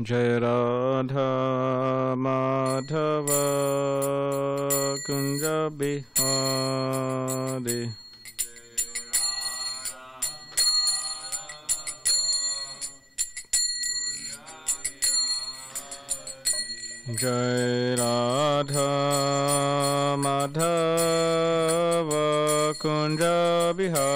जय राधा माधव कुञ्ज बिहारी जय Radha Madhav Kunj Bihari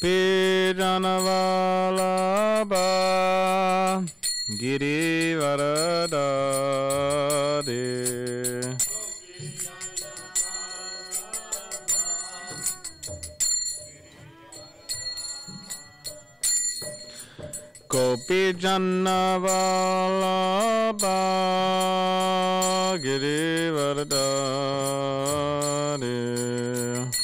Gopijanavallabha Girivaradade Gopijanavallabha Girivaradade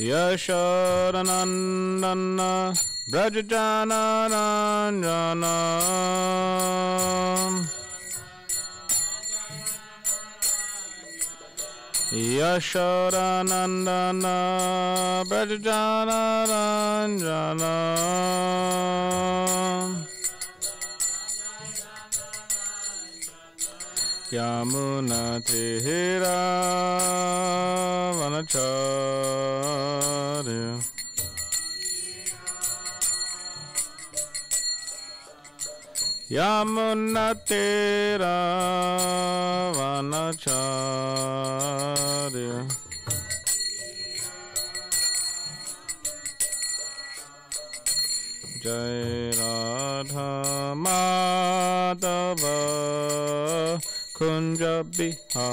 Yashodanandana Brajajananandana. Brajana Brajajananandana. Yamuna Tehira Vanacharya. Yamuna Tera Vanacharya. Jai Radha Madhava. Kunj Bihari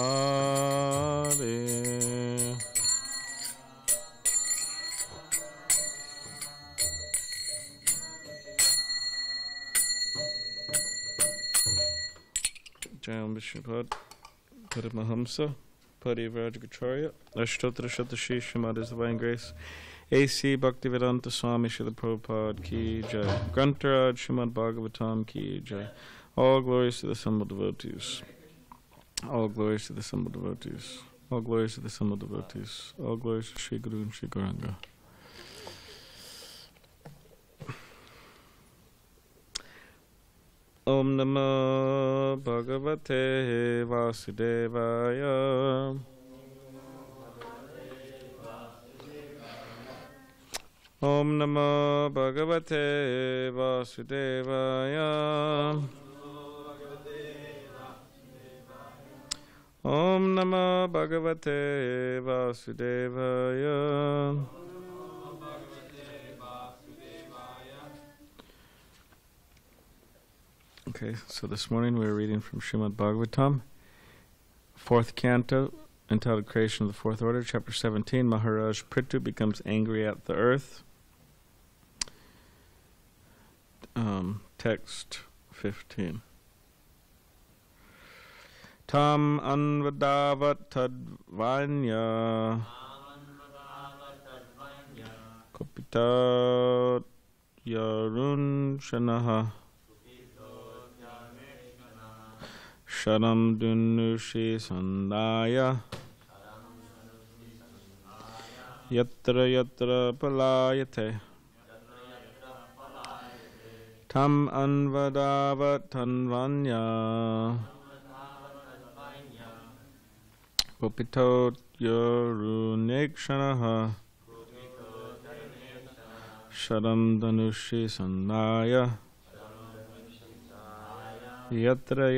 Jayam Vishnupad Paramahamsa Parivrajagacharya Ashtotra Shatashi Srimad is Divine Grace A.C. Bhaktivedanta Swami Srila Prabhupada Ki Jai Grantaraj Srimad Bhagavatam Ki Jai All glories to the assembled devotees All glories to the assembled devotees. All glories to the assembled devotees. All glories to Sri Guru and Sri Gauranga Om Namo Bhagavate Vasudevaya. Om Namo Bhagavate Vasudevaya Om Namo Bhagavate Vasudevaya Okay, so this morning we're reading from Srimad Bhagavatam, fourth canto, entitled Creation of the Fourth Order, chapter 17. Maharaj Prithu becomes angry at the earth. Um, text 15. Tam anvadavat tadvanya kopitat yarun shanaha sharam dunushi sandaya yatra yatra palayate tam anvadavat tanvanya Kopito Yorunekshanaha Sharam Danushi Sandaya Yatra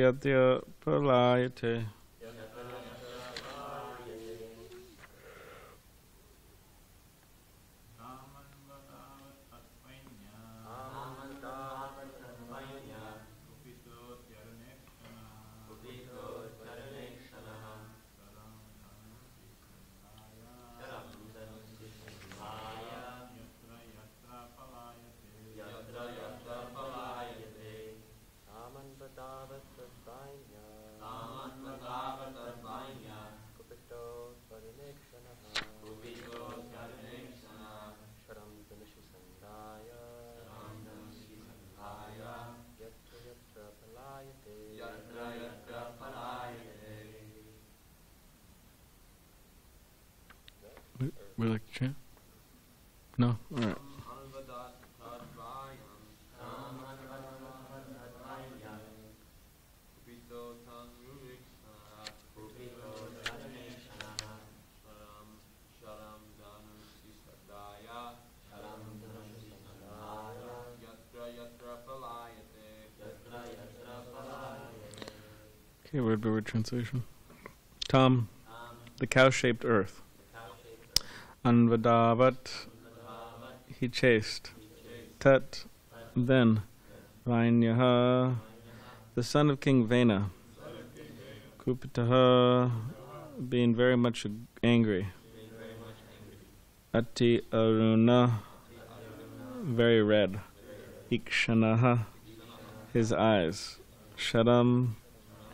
Would you like to chant? No? All right. Okay, word by word translation. Tam, the cow-shaped earth. Anvadavat, he chased. Tat, then. Vainyaha, the son of King Vena. Kupitaha, being very much angry. Ati Aruna, very red. Ikshanaha, his eyes. Sharam,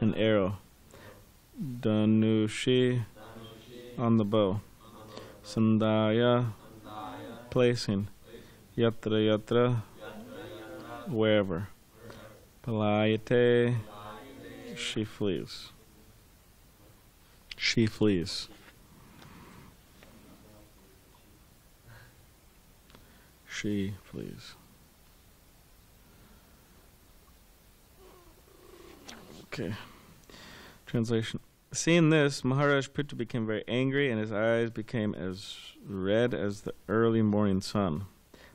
an arrow. Danushi, on the bow. Sandaya, placing. Yatra yatra, wherever. Palayate, she flees. She flees. She flees. Okay. Translation. Seeing this, Maharaj Prithu became very angry, and his eyes became as red as the early morning sun.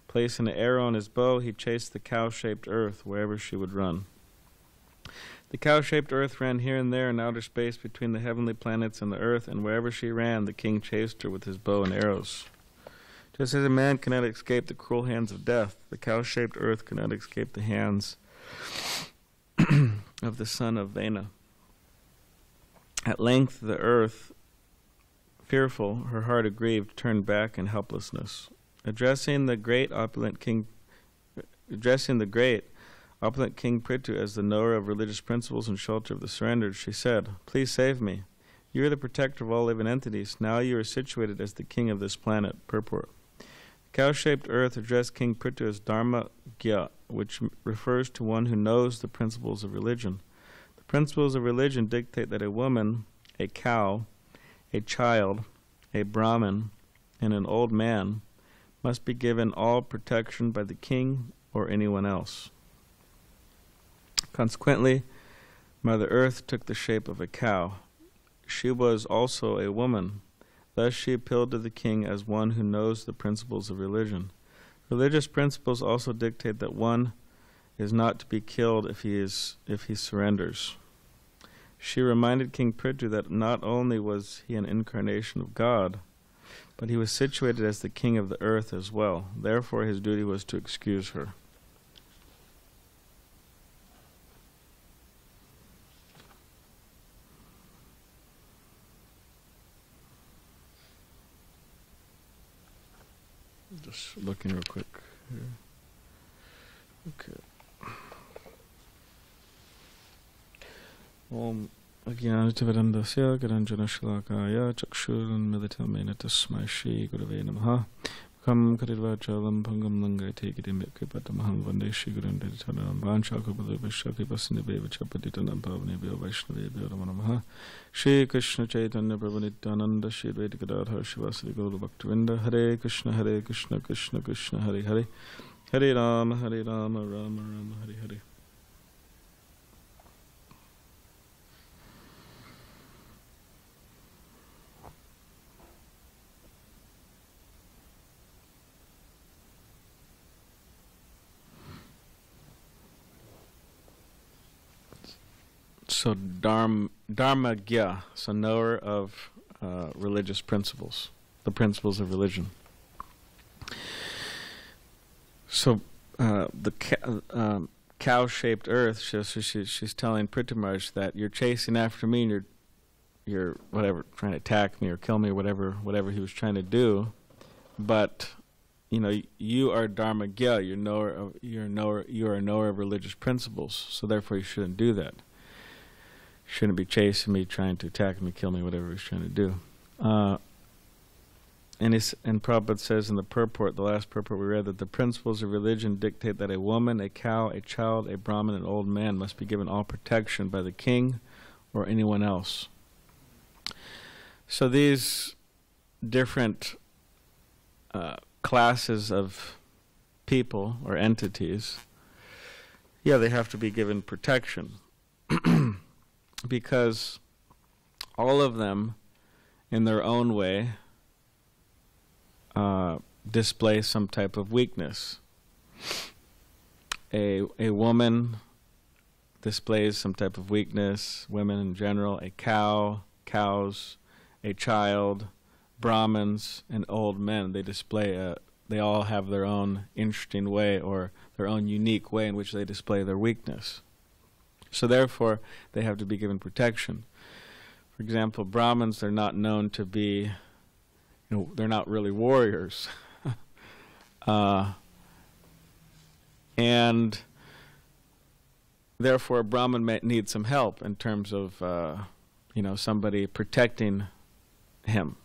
Placing an arrow on his bow, he chased the cow shaped earth wherever she would run. The cow shaped earth ran here and there in outer space between the heavenly planets and the earth, and wherever she ran, the king chased her with his bow and arrows. Just as a man cannot escape the cruel hands of death, the cow shaped earth cannot escape the hands of the son of Vena. At length the earth, fearful, her heart aggrieved, turned back in helplessness. Addressing the great opulent king, addressing the great opulent King Prithu as the knower of religious principles and shelter of the surrendered, she said, "Please save me. You are the protector of all living entities. Now you are situated as the king of this planet." Purport. Cow-shaped earth addressed King Prithu as Dharma Gya, which refers to one who knows the principles of religion. Principles of religion dictate that a woman, a cow, a child, a Brahmin, and an old man must be given all protection by the king or anyone else. Consequently, Mother Earth took the shape of a cow. She was also a woman. Thus she appealed to the king as one who knows the principles of religion. Religious principles also dictate that one is not to be killed if he is if he surrenders. She reminded King Prithu that not only was he an incarnation of God, but he was situated as the king of the earth as well. Therefore his duty was to excuse her. Just looking real quick here. Okay. ॐ अज्ञानतिवरन्दस्य गरञ्जनश्लाकाय चक्षुरुन्मिलितमेन तस्मै श्रीगुरवे नमः। खं करिर्वाचालं भङ्गं लङ्घयते गिरिं व्यक्तिपतमहं वंदे श्रीगुरुं तिरुचरणं वाञ्छाकुपदेवश्यपिपस्निभेव च पतितनं पावनेभ्यो वैष्णवेभ्यो नमो नमः। श्रीकृष्णचैतन्यप्रभुनित्यानन्द श्रीवेदिकदाधः शिवाश्रीगुरुभक्तविन्द हरे कृष्ण हरे कृष्ण कृष्ण कृष्ण, हरे हरे। हरे राम हरे Ram Ram Ram, Hare Hare. Rama Rama Hare Hare So so knower of uh, religious principles, the principles of religion. So uh, the ca- um, cow-shaped earth, she, she, she's telling Prithimaj that you're chasing after me and you're, you're whatever, trying to attack me or kill me or whatever, whatever he was trying to do. But, you know, you are dharmagya, you're knower of, you're knower, you are a knower of religious principles, so therefore you shouldn't do that shouldn't be chasing me, trying to attack me, kill me, whatever he's trying to do. Uh, and, it's, and Prabhupada says in the purport, the last purport we read, that the principles of religion dictate that a woman, a cow, a child, a Brahmin, an old man must be given all protection by the king or anyone else. So these different uh, classes of people or entities, yeah, they have to be given protection because all of them, in their own way, uh, display some type of weakness. A a woman displays some type of weakness. Women in general, a cow, cows, a child, Brahmins, and old men. They display a. They all have their own interesting way or their own unique way in which they display their weakness. So therefore, they have to be given protection. For example, Brahmins, they're not known to be, you know, they're not really warriors. uh, and therefore, a Brahmin may need some help in terms of, uh, you know, somebody protecting him.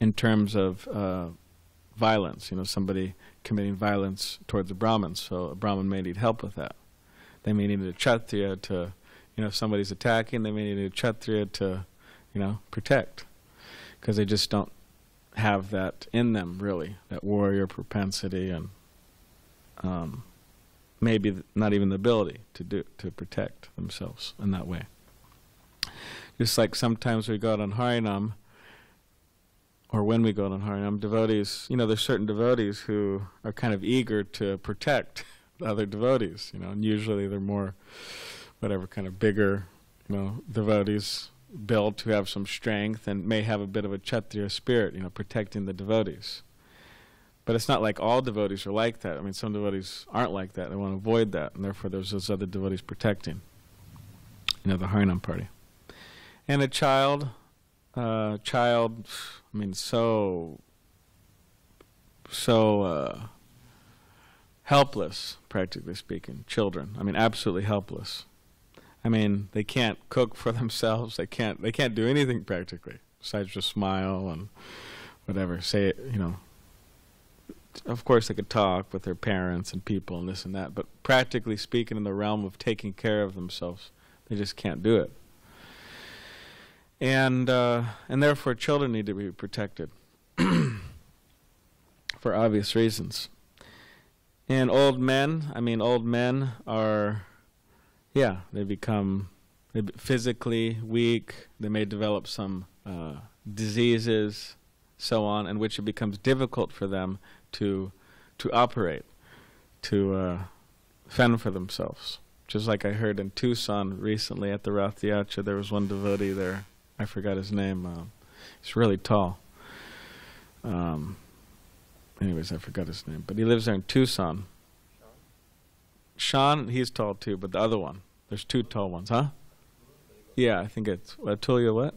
In terms of uh, violence, you know, somebody committing violence towards a Brahmin, so a Brahmin may need help with that. They may need a Kshatriya to, you know, if somebody's attacking, they may need a Kshatriya to, you know, protect. Because they just don't have that in them, really, that warrior propensity and um, maybe not even the ability to do to protect themselves in that way. Just like sometimes we go out on Harinam, or when we go out on Harinam, devotees, you know, there's certain devotees who are kind of eager to protect other devotees, you know, and usually they're more, whatever, kind of bigger, you know, devotees built to have some strength and may have a bit of a Kshatriya spirit, you know, protecting the devotees. But it's not like all devotees are like that. I mean, some devotees aren't like that. They want to avoid that, and therefore there's those other devotees protecting, you know, the Harinam party. And a child, uh, child, I mean, so, so uh, helpless, practically speaking. Children, I mean, absolutely helpless. I mean, they can't cook for themselves. They can't. They can't do anything practically besides just smile and whatever. Say it, you know. Of course, they could talk with their parents and people and this and that, but practically speaking, in the realm of taking care of themselves, they just can't do it. And uh, and therefore, children need to be protected for obvious reasons. And old men, I mean, old men are, yeah, they become physically weak. They may develop some uh, diseases, so on, in which it becomes difficult for them to to operate, to uh, fend for themselves. Just like I heard in Tucson recently at the Rath Yatra, there was one devotee there. I forgot his name. Uh, he's really tall. Um, anyways, I forgot his name, but he lives there in Tucson. Sean, he's tall too, but the other one, there's two tall ones, huh? Yeah, I think it's Atulya what?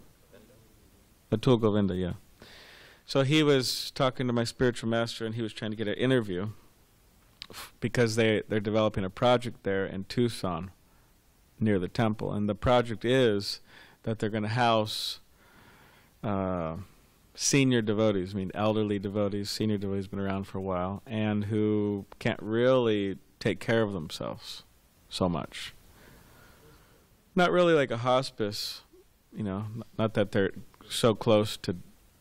Atul Govinda, yeah. So he was talking to my spiritual master, and he was trying to get an interview because they they're developing a project there in Tucson, near the temple, and the project is that they're going to house. Uh, senior devotees, I mean elderly devotees, senior devotees been around for a while, and who can't really take care of themselves so much. Not really like a hospice, you know, not that they're so close to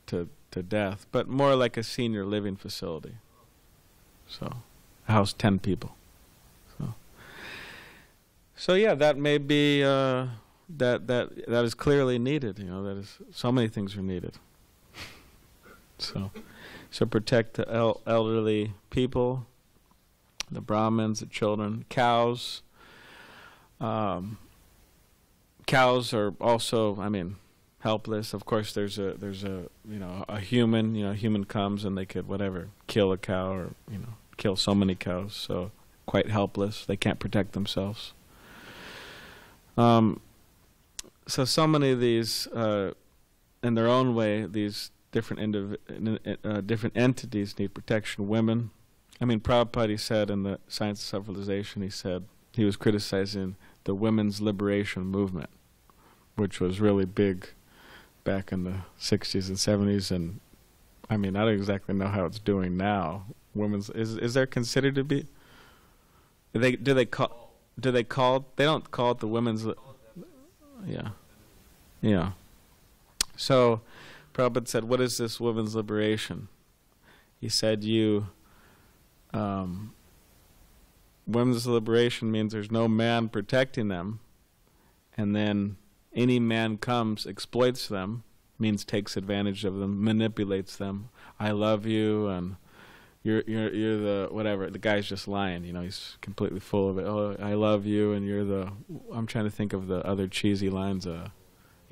to to death, but more like a senior living facility. So, house ten people. So, so yeah, that may be uh, that that that is clearly needed. You know, that is so many things are needed. So, so protect the el- elderly people, the Brahmins, the children, cows. Um, cows are also, I mean, helpless. Of course, there's a there's a you know a human. You know, a human comes and they could whatever kill a cow or you know kill so many cows. So quite helpless. They can't protect themselves. Um, so so many of these, uh, in their own way, these different uh, different entities need protection. Women, I mean, Prabhupada said in the Science of Self-Realization, he said he was criticizing the women's liberation movement, which was really big back in the 60s and 70s, and I mean, I don't exactly know how it's doing now. Women's is is there considered to be? Do they do they call do they call they don't call it the women's? Yeah, yeah. So Prabhupada said, What is this woman's liberation? he said you um, women's liberation means there's no man protecting them, and then any man comes, exploits them, means takes advantage of them, manipulates them. I love you, and you're you're you're the whatever. The guy's just lying, you know. He's completely full of it. Oh, I love you, and you're the. I'm trying to think of the other cheesy lines. Uh,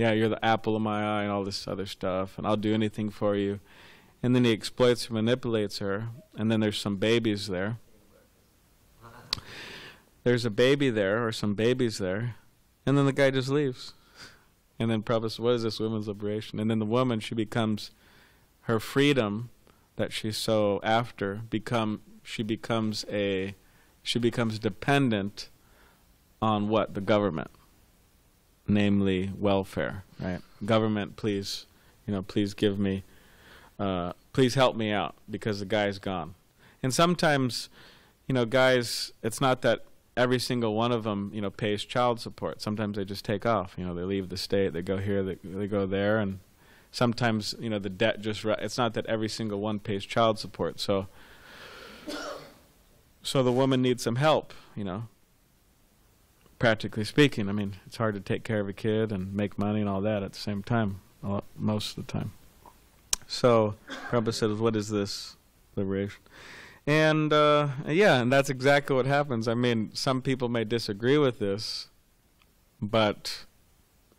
yeah, you're the apple of my eye, and all this other stuff, and I'll do anything for you. And then he exploits her, manipulates her, and then there's some babies there. There's a baby there, or some babies there, and then the guy just leaves. And then Prabhupada says, what is this woman's liberation? And then the woman, she becomes, her freedom that she's so after, become, she becomes a, she becomes dependent on what? The government. Namely, welfare, right? Government, please, you know, please give me, uh, please help me out because the guy's gone. And sometimes, you know, guys, it's not that every single one of them, you know, pays child support. Sometimes they just take off. You know, they leave the state, they go here, they, they go there, and sometimes, you know, the debt just. It's not that every single one pays child support. So, so the woman needs some help. You know, practically speaking. I mean, it's hard to take care of a kid and make money and all that at the same time, most of the time. So, Prabhupada says, "What is this liberation?" And uh, yeah, and that's exactly what happens. I mean, some people may disagree with this, but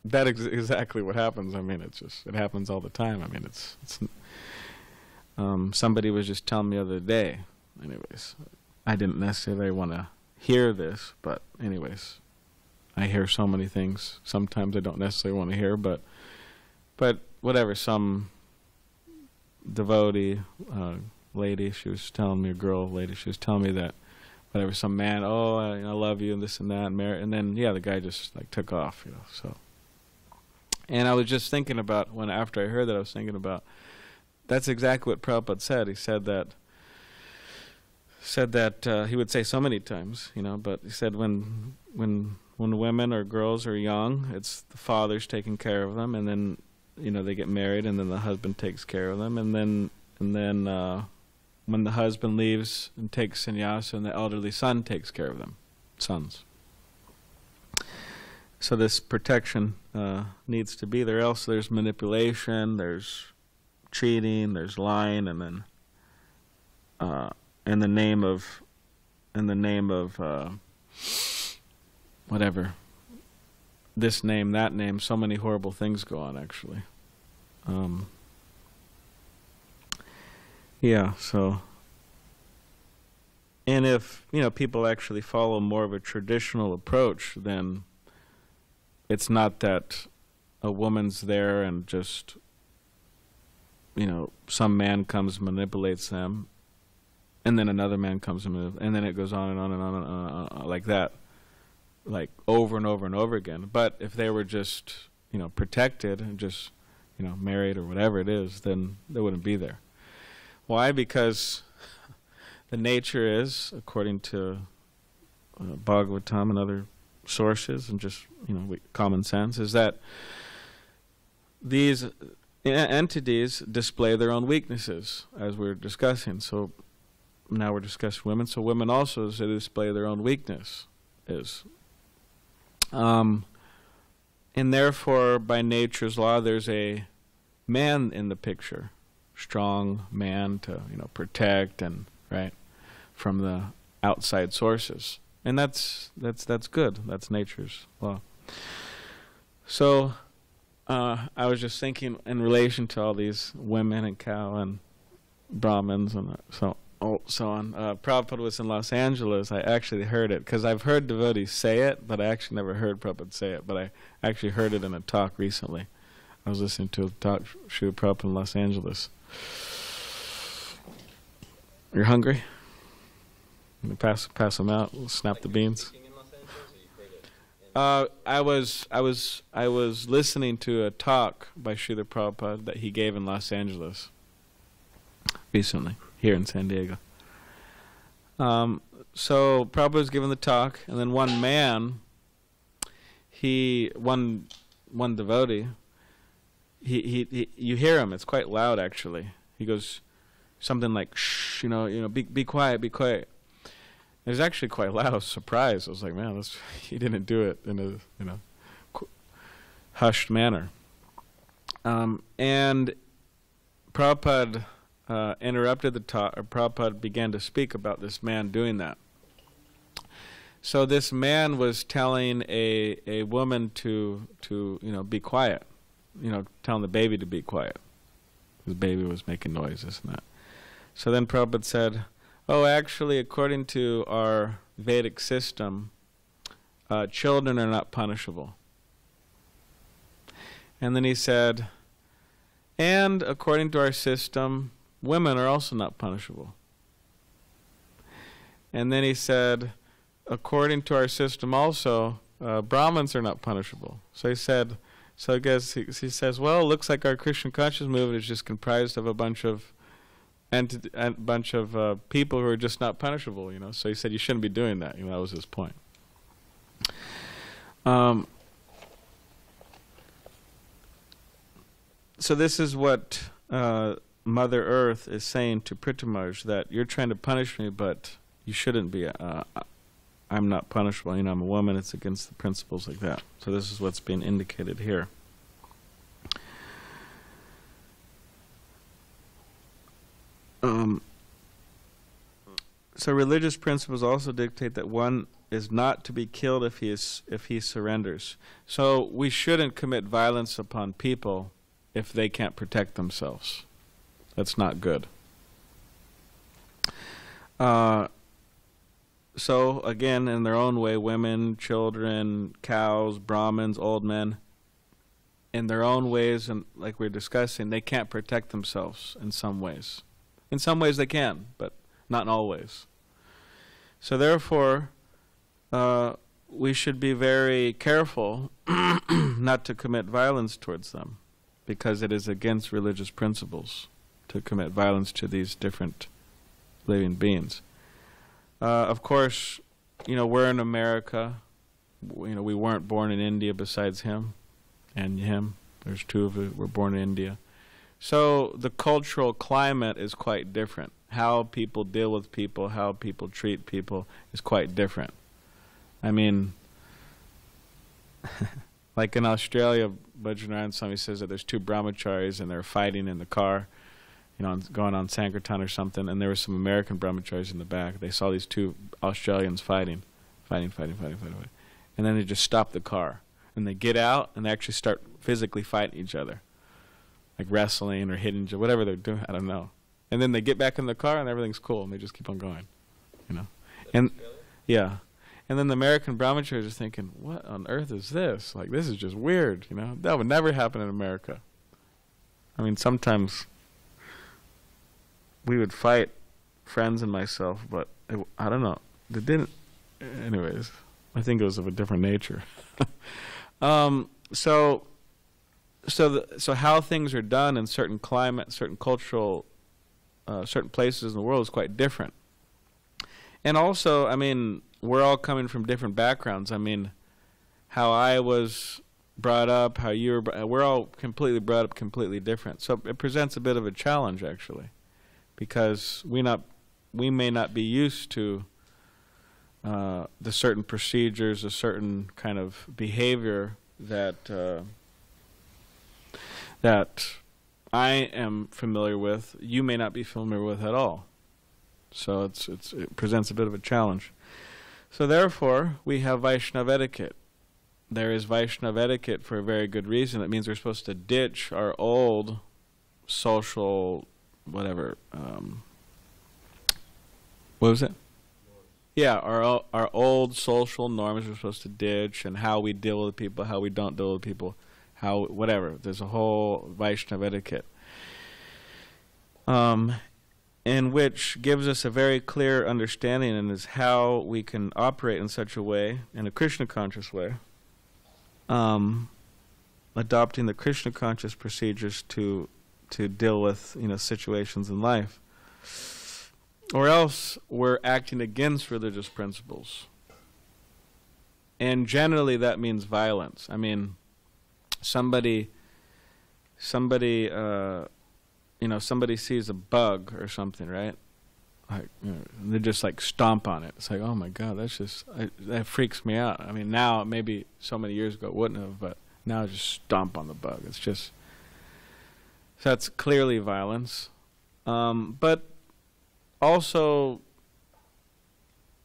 that is exactly what happens. I mean, it's just it happens all the time. I mean, it's it's. Um, somebody was just telling me the other day. Anyways, I didn't necessarily want to hear this, but anyways, I hear so many things. Sometimes I don't necessarily want to hear, but but whatever. Some devotee. Uh, lady, she was telling me, a girl lady, she was telling me that whatever, some man, oh, I, I love you and this and that, and, and then yeah, the guy just like took off, you know. So, and I was just thinking about when after I heard that, I was thinking about that's exactly what Prabhupada said. He said that said that uh, he would say so many times, you know, but he said when when when women or girls are young, it's the father's taking care of them, and then you know they get married, and then the husband takes care of them, and then and then uh, when the husband leaves and takes sannyasa, and the elderly son takes care of them, sons. So this protection uh, needs to be there. Else there's manipulation, there's cheating, there's lying, and then uh, in the name of in the name of uh, whatever this name, that name, so many horrible things go on actually. Um, yeah, so and if, you know, people actually follow more of a traditional approach, then it's not that a woman's there and just you know, some man comes manipulates them and then another man comes and and then it goes on and on and on and on, uh, uh, like that like over and over and over again but if they were just you know protected and just you know married or whatever it is then they wouldn't be there why? Because the nature is, according to uh, Bhagavatam and other sources, and just you know common sense, is that these entities display their own weaknesses, as we're discussing. So now we're discussing women. So women also they display their own weakness, is. Um, and therefore, by nature's law, there's a man in the picture strong man to you know protect and right from the outside sources, and that's that's that's good. That's nature's law. So uh, I was just thinking in relation to all these women and cow and Brahmins and so oh, so on. Uh, Prabhupada was in Los Angeles. I actually heard it because I've heard devotees say it, but I actually never heard Prabhupada say it. But I actually heard it in a talk recently. I was listening to a talk Srila Prabhupada in Los Angeles. You're hungry? pass pass them out. We'll snap the beans. Uh, I was I was I was listening to a talk by Srila Prabhupada that he gave in Los Angeles recently, here in San Diego. Um, so Prabhupada was giving the talk, and then one man, he one one devotee, he, he, he you hear him. It's quite loud actually. He goes, something like shh, you know, you know, be be quiet, be quiet. It was actually quite loud. I was surprised. I was like, man, this, he didn't do it in a you know hushed manner. Um, and Prabhupada uh, interrupted the talk. Or Prabhupada began to speak about this man doing that. So this man was telling a a woman to to you know be quiet, you know, telling the baby to be quiet. The baby was making noises and that. So then Prabhupada said, "Oh, actually, according to our Vedic system, uh, children are not punishable." And then he said, "And according to our system, women are also not punishable." And then he said according to our system also, uh, Brahmins are not punishable. So he said, so I guess he, he says, well, it looks like our Krishna conscious movement is just comprised of a bunch of enti- a bunch of uh, people who are just not punishable, you know. So he said you shouldn't be doing that. You know, that was his point. Um, so this is what uh, Mother Earth is saying to Pritamaj that you're trying to punish me, but you shouldn't be. Uh, I'm not punishable. You know, I'm a woman. It's against the principles like that. So this is what's being indicated here. Um, so religious principles also dictate that one is not to be killed if he is if he surrenders. So we shouldn't commit violence upon people if they can't protect themselves. That's not good. Uh, so again, in their own way, women, children, cows, Brahmins, old men, in their own ways, and like we're discussing, they can't protect themselves in some ways. In some ways they can, but not in all ways. So therefore, uh, we should be very careful not to commit violence towards them, because it is against religious principles to commit violence to these different living beings. Uh, of course, you know, we're in America. You know, we weren't born in India besides him and him. There's two of us were born in India. So the cultural climate is quite different. How people deal with people, how people treat people is quite different. I mean, like in Australia, Bajranaran Swami says that there's two brahmacharis and they're fighting in the car you know, going on Sankirtan or something, and there were some American brahmacharis in the back. They saw these two Australians fighting, fighting, fighting, fighting, fighting, fighting. and then they just stop the car, and they get out and they actually start physically fighting each other, like wrestling or hitting whatever they're doing. I don't know. And then they get back in the car and everything's cool, and they just keep on going, you know. And yeah, and then the American brahmacharis are thinking, "What on earth is this? Like this is just weird, you know. That would never happen in America." I mean, sometimes we would fight friends and myself, but it, I don't know. It didn't. Anyways, I think it was of a different nature. um, so, so the, so how things are done in certain climate, certain cultural, uh, certain places in the world is quite different. And also, I mean, we're all coming from different backgrounds. I mean, how I was brought up, how you were, we're all completely brought up completely different. So it presents a bit of a challenge, actually because we not we may not be used to uh, the certain procedures, a certain kind of behavior that uh, that I am familiar with. You may not be familiar with at all. So it's it's it presents a bit of a challenge. So therefore, we have Vaishnava etiquette. There is Vaishnava etiquette for a very good reason. It means we're supposed to ditch our old social whatever. Um, what was it? Yeah, our our old social norms we're supposed to ditch, and how we deal with people, how we don't deal with people, how whatever. There's a whole Vaishnava etiquette, um, in which gives us a very clear understanding and is how we can operate in such a way, in a Krishna conscious way, um, adopting the Krishna conscious procedures to to deal with you know situations in life or else we're acting against religious principles and generally that means violence i mean somebody somebody uh, you know, somebody sees a bug or something, right? Like, you know, they just like stomp on it. It's like, oh my god, that's just I, that freaks me out. I mean, now maybe so many years ago it wouldn't have, but now just stomp on the bug. It's just so that's clearly violence, um, but also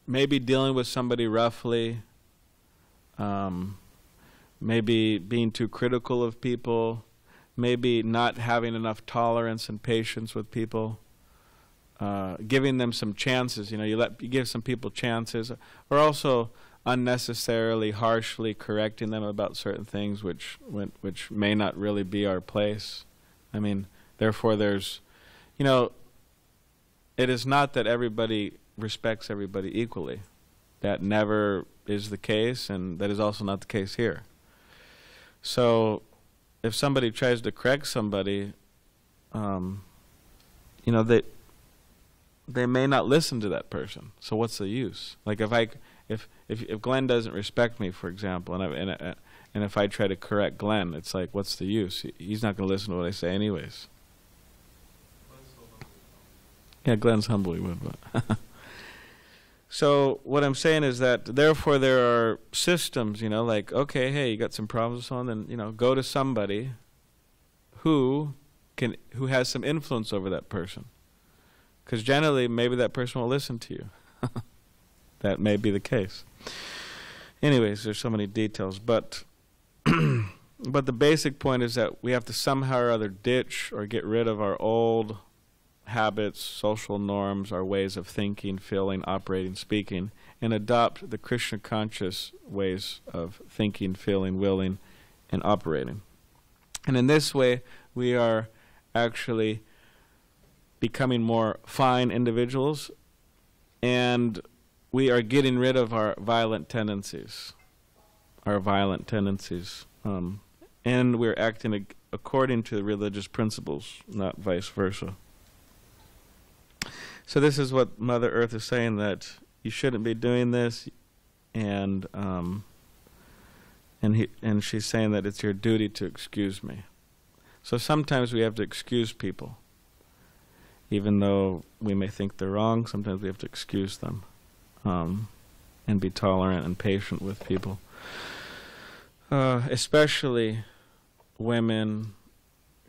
maybe dealing with somebody roughly, um, maybe being too critical of people, maybe not having enough tolerance and patience with people, uh, giving them some chances. You know, you let you give some people chances, or also unnecessarily harshly correcting them about certain things, which which may not really be our place. I mean, therefore, there's, you know, it is not that everybody respects everybody equally. That never is the case, and that is also not the case here. So, if somebody tries to correct somebody, um, you know, they they may not listen to that person. So what's the use? Like if I if if if Glenn doesn't respect me, for example, and I, and I, and if I try to correct Glenn, it's like what's the use? He's not going to listen to what I say anyways. Yeah, Glenn's humble, he would, but. so what I'm saying is that therefore there are systems, you know, like okay, hey, you got some problems on, then you know, go to somebody who can who has some influence over that person, because generally maybe that person will listen to you. that may be the case. Anyways, there's so many details, but but the basic point is that we have to somehow or other ditch or get rid of our old habits, social norms, our ways of thinking, feeling, operating, speaking, and adopt the Krishna conscious ways of thinking, feeling, willing, and operating. And in this way, we are actually becoming more fine individuals, and we are getting rid of our violent tendencies, our violent tendencies, um, and we're acting ag- according to religious principles, not vice versa. So this is what Mother Earth is saying that you shouldn't be doing this, and um, and he and she's saying that it's your duty to excuse me. So sometimes we have to excuse people, even though we may think they're wrong. Sometimes we have to excuse them, um, and be tolerant and patient with people, uh, especially women,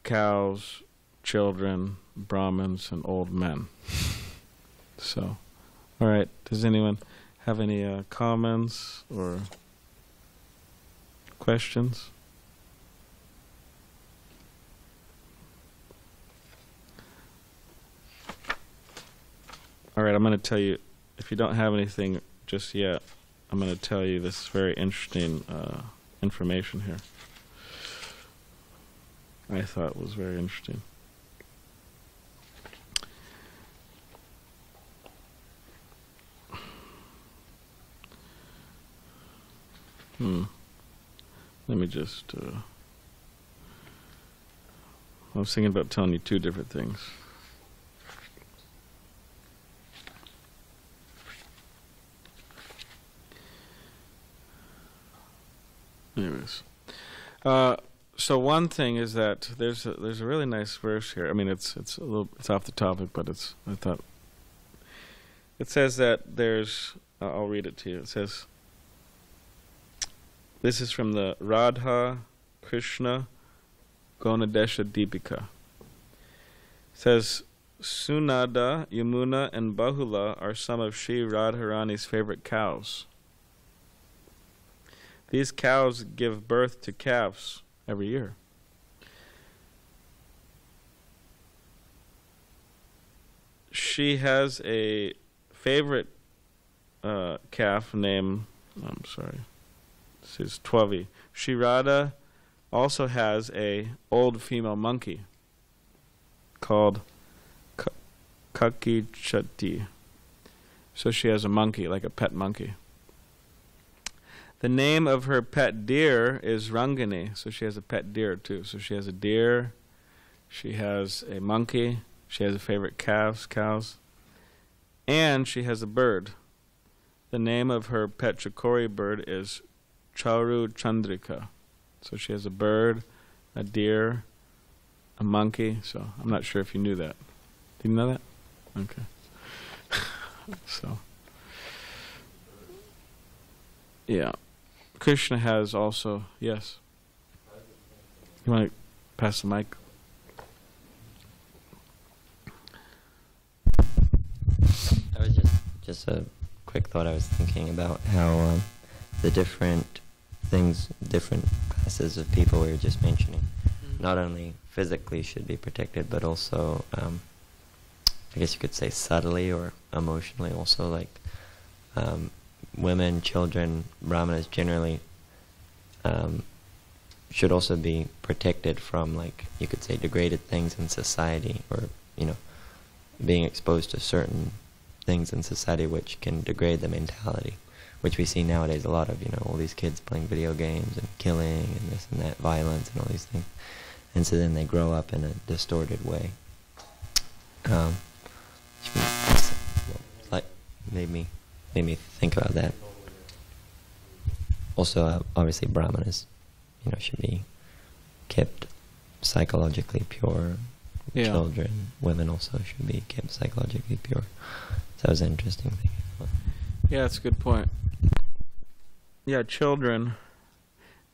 cows, children, Brahmins, and old men. So, all right. Does anyone have any uh, comments or questions? All right, I'm going to tell you, if you don't have anything just yet, I'm going to tell you this very interesting uh, information here. I thought was very interesting. Hmm. Let me just. Uh, I was thinking about telling you two different things. Anyways, uh, so one thing is that there's a, there's a really nice verse here. I mean, it's it's a little it's off the topic, but it's I thought it says that there's. Uh, I'll read it to you. It says. This is from the Radha Krishna Ganoddesha Deepika. It says Sunada, Yamuna, and Bahula are some of Sri Radharani's favorite cows. These cows give birth to calves every year. She has a favorite uh, calf named, I'm sorry, this is Radha also has a old female monkey called Kaki Chatti. So she has a monkey, like a pet monkey. The name of her pet deer is Rangini, so she has a pet deer too. So she has a deer, she has a monkey, she has a favorite calves, cows, and she has a bird. The name of her pet chakori bird is Charu Chandrika. So she has a bird, a deer, a monkey. So I'm not sure if you knew that. Did you know that? Okay. so, yeah. Krishna has also, yes. You want to pass the mic? I was just just a quick thought. I was thinking about how um, the different things, different classes of people we were just mentioning, not only physically should be protected, but also, um, I guess you could say subtly or emotionally. Also, like um, women, children, brahmanas generally um, should also be protected from, like you could say, degraded things in society, or you know, being exposed to certain things in society which can degrade the mentality, which we see nowadays a lot of, you know, all these kids playing video games and killing and this and that, violence and all these things. And so then they grow up in a distorted way. Um, like made me made me think about that. Also, uh, obviously, brahmanas, you know, should be kept psychologically pure. Yeah. Children, women also should be kept psychologically pure. So that was an interesting thing. Yeah, that's a good point. Yeah, children.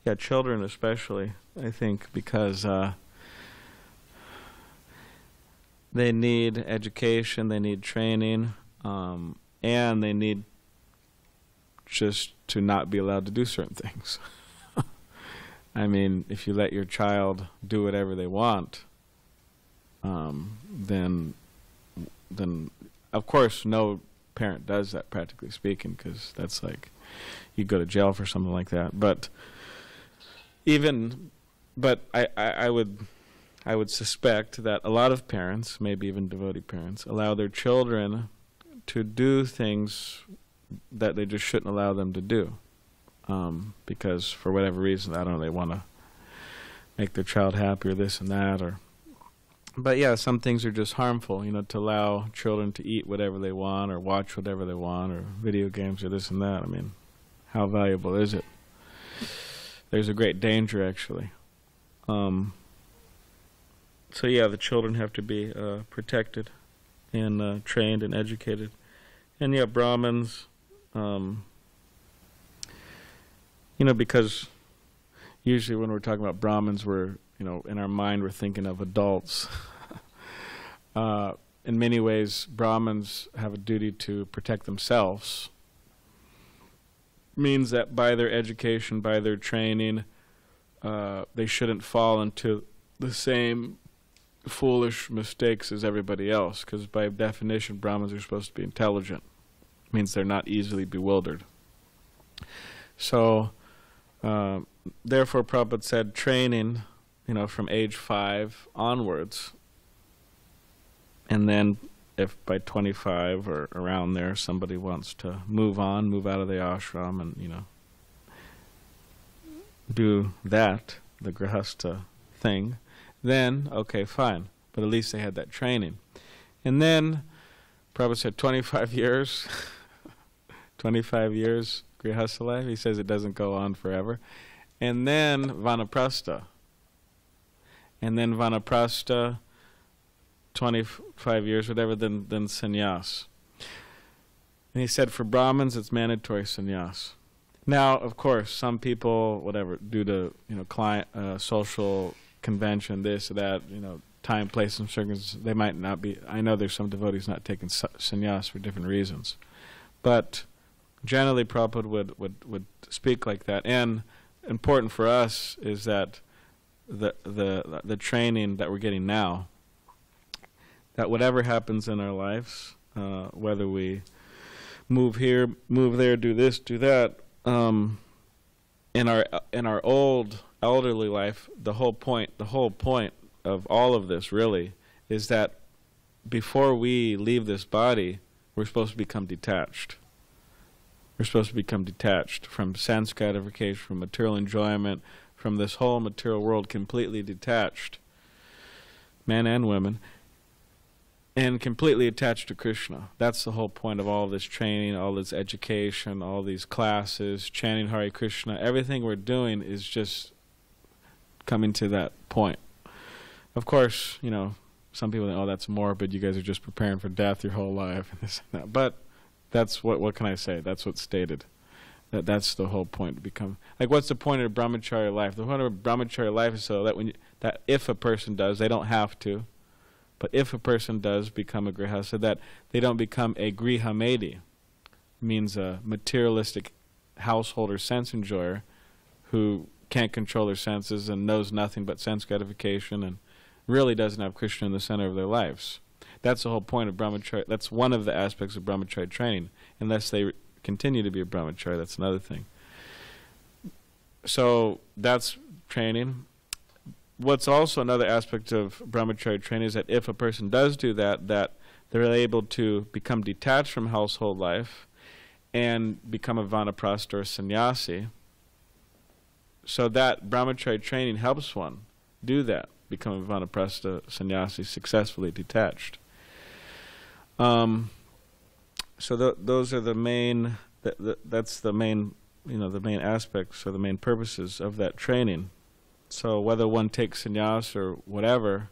Yeah, children especially. I think because uh, they need education, they need training, um, and they need just to not be allowed to do certain things. I mean, if you let your child do whatever they want, um, then then of course no parent does that practically speaking because that's like you go to jail for something like that. But even but I, I, I would I would suspect that a lot of parents, maybe even devotee parents, allow their children to do things that they just shouldn't allow them to do. Um, because for whatever reason, I don't know, they want to make their child happy or this and that or but yeah, some things are just harmful, you know, to allow children to eat whatever they want or watch whatever they want or video games or this and that. I mean, how valuable is it? There's a great danger actually. Um, so yeah, the children have to be uh, protected and uh, trained and educated. And yeah, Brahmins, um, you know, because usually when we're talking about Brahmins, we're you know in our mind we're thinking of adults. uh, in many ways, Brahmins have a duty to protect themselves. Means that by their education, by their training, uh, they shouldn't fall into the same foolish mistakes as everybody else. Because by definition, Brahmins are supposed to be intelligent. means they're not easily bewildered. So, uh, therefore, Prabhupada said training, you know, from age five onwards, and then if by 25 or around there somebody wants to move on, move out of the ashram, and you know, do that, the grihastha thing, then okay, fine. But at least they had that training, and then Prabhupada said 25 years. 25 years grihastha life. He says it doesn't go on forever. And then vanaprastha. And then vanaprastha, 25 years, whatever, then, then sannyas. And he said for Brahmins, it's mandatory sannyas. Now, of course, some people, whatever, due to you know client, uh, social convention, this that, you know, time, place, and circumstances, they might not be. I know there's some devotees not taking sannyas for different reasons, but generally Prabhupada would, would, would speak like that. And important for us is that the, the, the training that we're getting now, that whatever happens in our lives, uh, whether we move here, move there, do this, do that, um, in our in our old elderly life, the whole point, the whole point of all of this really is that before we leave this body, we're supposed to become detached. We're supposed to become detached from sense gratification, from material enjoyment, from this whole material world, completely detached, men and women, and completely attached to Krishna. That's the whole point of all this training, all this education, all these classes, chanting Hare Krishna. Everything we're doing is just coming to that point. of course, you know, some people think, oh, that's morbid. You guys are just preparing for death your whole life, and this and that. But that's what. What can I say? That's what's stated. That that's the whole point to become. Like, what's the point of a brahmacharya life? The point of a brahmacharya life is so that when you, that if a person does, they don't have to, but if a person does become a grihastha, that they don't become a grihamedhi, means a materialistic householder sense enjoyer who can't control their senses and knows nothing but sense gratification and really doesn't have Krishna in the center of their lives. That's the whole point of brahmacharya. That's one of the aspects of brahmacharya training. Unless they continue to be a brahmacharya, that's another thing. So that's training. What's also another aspect of brahmacharya training is that if a person does do that, that they're able to become detached from household life and become a vanaprastha or sannyasi. So that brahmacharya training helps one do that become a vanaprastha sannyasi successfully detached. Um, so th- those are the main. Th- th- that's the main. You know, the main aspects or the main purposes of that training. So whether one takes sannyas or whatever,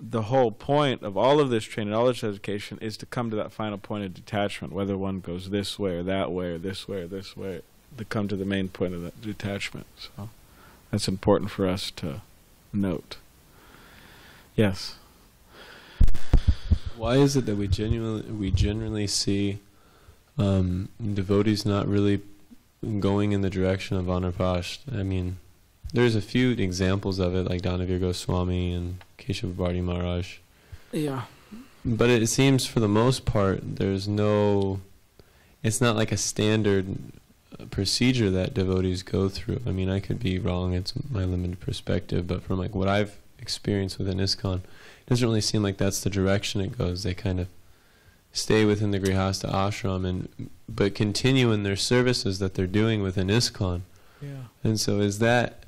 the whole point of all of this training, all this education, is to come to that final point of detachment. Whether one goes this way or that way or this way or this way, to come to the main point of that detachment. So that's important for us to note. Yes. Why is it that we genuinely we generally see um, devotees not really going in the direction of Vanaprasth? I mean, there's a few examples of it, like Danavir Goswami and Keshav Bharti Maharaj. Yeah. But it seems for the most part, there's no. It's not like a standard procedure that devotees go through. I mean, I could be wrong. It's my limited perspective, but from like what I've experienced within ISKCON, it doesn't really seem like that's the direction it goes. They kind of stay within the Grihastha ashram and but continue in their services that they're doing within ISKCON. Yeah. And so is that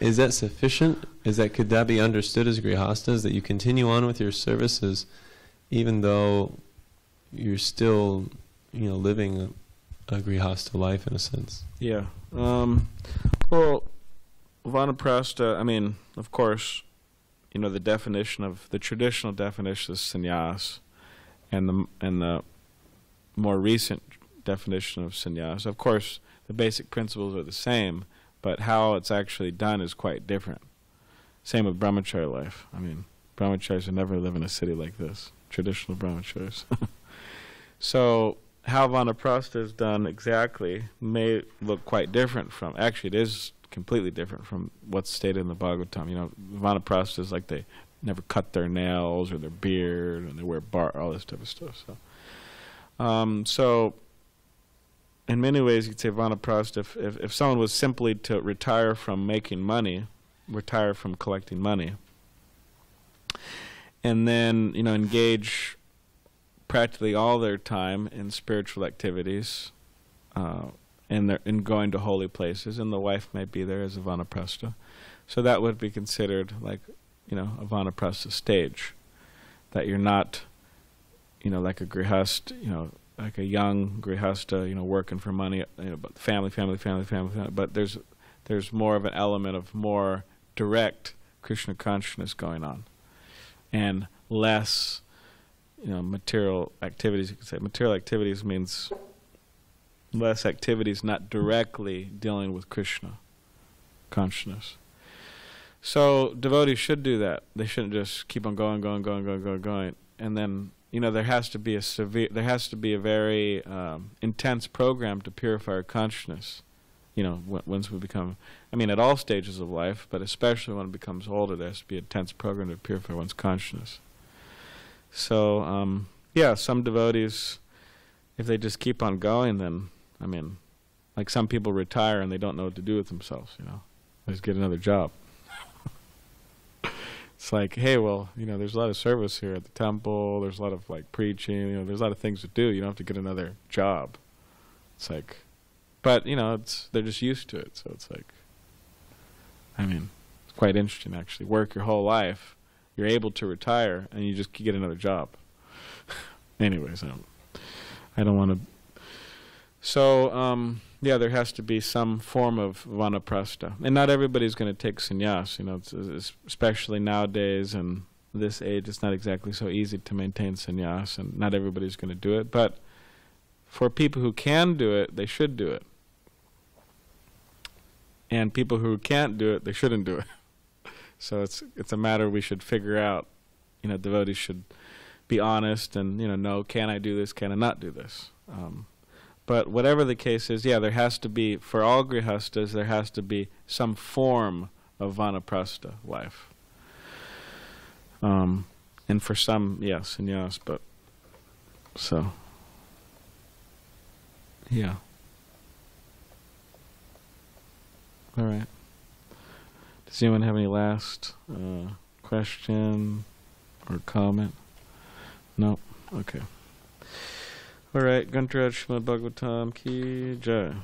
is that sufficient? Is that could that be understood as grihastas that you continue on with your services even though you're still, you know, living a, a grihasta life in a sense? Yeah. Um, well, vanaprastha. I mean, of course, you know the definition of the traditional definition is sannyas, and the and the more recent definition of sannyas. Of course, the basic principles are the same, but how it's actually done is quite different. Same with brahmacharya life. I mean, brahmacharis would never live in a city like this. Traditional brahmacharis. so how vanaprastha is done exactly may look quite different from. Actually, it is completely different from what's stated in the Bhagavatam. You know, vanaprastha is like they never cut their nails or their beard, and they wear bar, all this type of stuff. So, um, so in many ways, you could say vanaprastha. If, if if someone was simply to retire from making money, retire from collecting money, and then you know engage practically all their time in spiritual activities, uh, and they're in going to holy places, and the wife may be there as a vanaprastha. So that would be considered like, you know, a vanaprastha stage. That you're not, you know, like a grihast, you know, like a young grihasta, you know, working for money, you know, but family, family, family, family, family. But there's there's more of an element of more direct Krishna consciousness going on, and less, you know, material activities. You could say material activities means less activities not directly dealing with Krishna consciousness. So devotees should do that. They shouldn't just keep on going, going, going, going, going, going, and then you know there has to be a severe, there has to be a very um, intense program to purify our consciousness. You know, once we become, I mean, at all stages of life, but especially when it becomes older, there has to be a intense program to purify one's consciousness. So, um, yeah, some devotees, if they just keep on going, then I mean, like some people retire and they don't know what to do with themselves. You know, they just get another job. it's like, hey, well, you know, there's a lot of service here at the temple. There's a lot of like preaching. You know, there's a lot of things to do. You don't have to get another job. It's like, but you know, it's they're just used to it. So it's like, I mean, it's quite interesting actually. Work your whole life, you're able to retire, and you just get another job. Anyways, I don't, I don't want to So, um, yeah, there has to be some form of vanaprastha. And not everybody's going to take sannyas, you know, it's, it's, especially nowadays and this age, it's not exactly so easy to maintain sannyas, and not everybody's going to do it. But for people who can do it, they should do it. And people who can't do it, they shouldn't do it. So it's it's a matter we should figure out. You know, devotees should be honest and you know know can I do this, can I not do this. Um, but whatever the case is, yeah, there has to be for all grihastas there has to be some form of vanaprastha life. Um, and for some, yes, and yes, but so yeah. All right. Does anyone have any last uh, question or comment? No. Okay. All right. Srimad Bhagavatam ki jai.